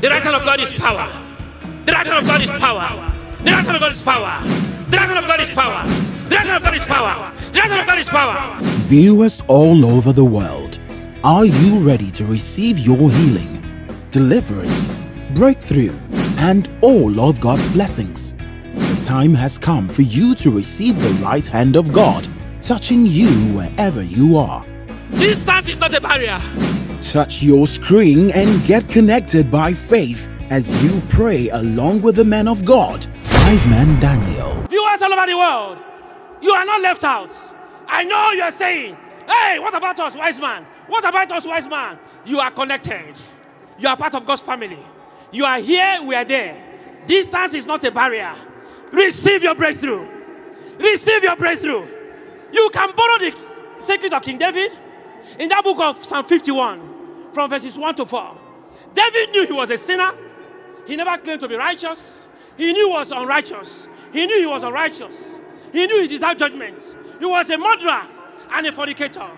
The right hand of God is power. The right hand of God is power. The right hand of God is power. The right hand of God is power. The right hand of God is power. The right hand of God is power. Viewers all over the world, are you ready to receive your healing, deliverance, breakthrough, and all of God's blessings? The time has come for you to receive the right hand of God touching you wherever you are. Distance is not a barrier. Touch your screen and get connected by faith as you pray along with the man of God, Wise Man Daniel. Viewers all over the world, you are not left out. I know you are saying, hey, what about us, wise man? What about us, wise man? You are connected. You are part of God's family. You are here, we are there. Distance is not a barrier. Receive your breakthrough. Receive your breakthrough. You can borrow the secret of King David in that book of Psalm 51 from verses 1 to 4. David knew he was a sinner. He never claimed to be righteous. He knew he was unrighteous. He knew he was unrighteous. He knew he deserved judgment. He was a murderer and a fornicator.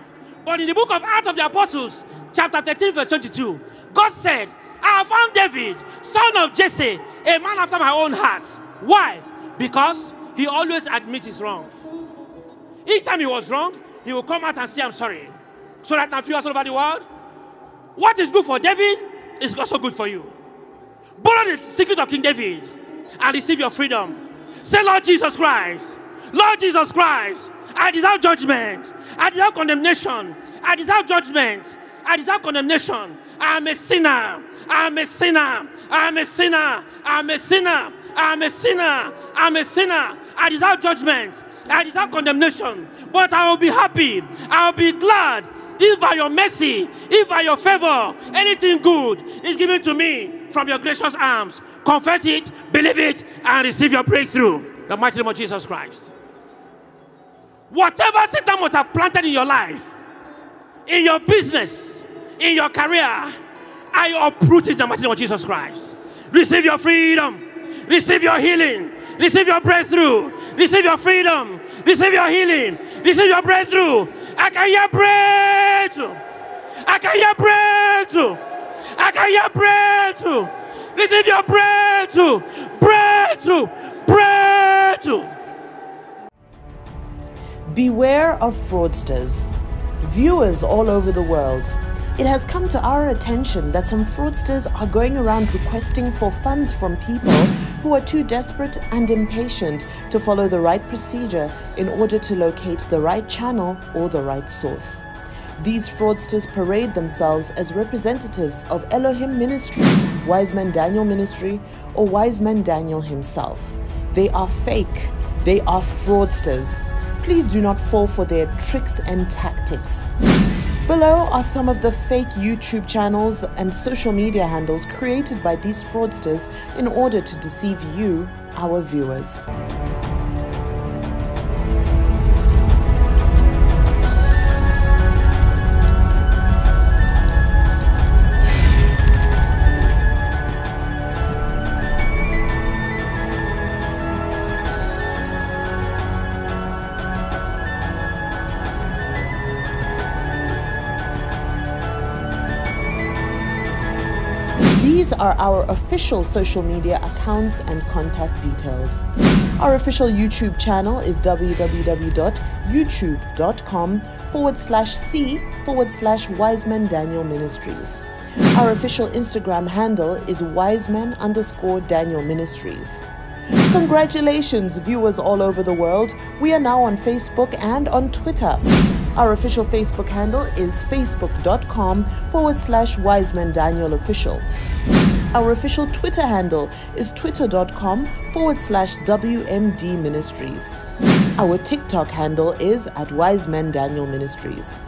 But in the book of Acts of the Apostles, chapter 13, verse 22, God said, I have found David, son of Jesse, a man after my own heart. Why? Because he always admits his wrong. Each time he was wrong, he will come out and say, I'm sorry. So that now viewers all over the world, what is good for David is also good for you. Borrow the secret of King David and receive your freedom. Say, Lord Jesus Christ, Lord Jesus Christ, I deserve judgment. I deserve condemnation. I deserve judgment. I deserve condemnation. I am a sinner. I am a sinner. I am a sinner. I am a sinner. I am a sinner. I am a sinner. I deserve judgment. I deserve condemnation. But I will be happy. I will be glad if by your mercy, if by your favor, anything good is given to me from your gracious arms. Confess it, believe it, and receive your breakthrough. The mighty name of Jesus Christ. Whatever Satan must have planted in your life, in your business, in your career, I uproot it in the mighty name of Jesus Christ. Receive your freedom. Receive your healing. Receive your breakthrough. Receive your freedom. Receive your healing. Receive your breakthrough. I can hear breakthrough. I can hear breakthrough. I can hear breakthrough. Receive your breakthrough. Breakthrough. Breakthrough. Beware of fraudsters. Viewers all over the world, it has come to our attention that some fraudsters are going around requesting for funds from people who are too desperate and impatient to follow the right procedure in order to locate the right channel or the right source. These fraudsters parade themselves as representatives of Elohim Ministry, Wise Man Daniel Ministry, or Wise Man Daniel himself. They are fake. They are fraudsters. Please do not fall for their tricks and tactics. Below are some of the fake YouTube channels and social media handles created by these fraudsters in order to deceive you, our viewers. These are our official social media accounts and contact details. Our official YouTube channel is www.youtube.com forward slash C forward slash Wiseman Daniel Ministries. Our official Instagram handle is wiseman underscore Daniel Ministries. Congratulations, viewers all over the world. We are now on Facebook and on Twitter. Our official Facebook handle is facebook.com forward slash Wiseman Daniel Official. Our official Twitter handle is twitter.com forward slash WMD Ministries. Our TikTok handle is at Wiseman Daniel Ministries.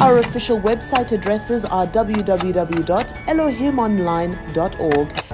Our official website addresses are www.elohimonline.org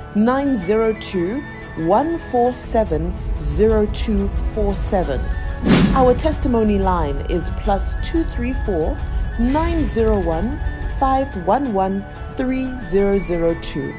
902 147 0247. Our testimony line is plus 234 901 511 3002.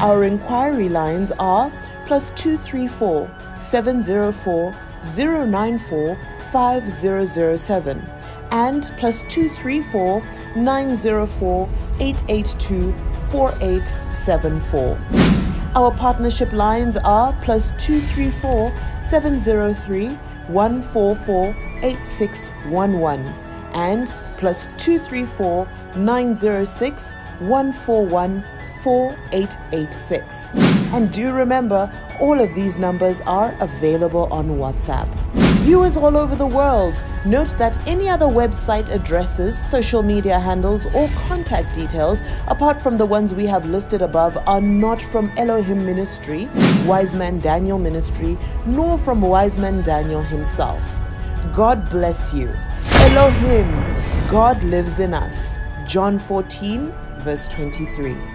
Our inquiry lines are plus 234 704 094 5007 and plus 234 904 882 4874. Our partnership lines are plus 234 703 144 8611 and plus 234 906 141 4886. And do remember, all of these numbers are available on WhatsApp. Viewers all over the world, note that any other website addresses, social media handles, or contact details, apart from the ones we have listed above, are not from Elohim Ministry, Wise Man Daniel Ministry, nor from Wise Man Daniel himself. God bless you. Elohim, God lives in us. John 14, verse 23.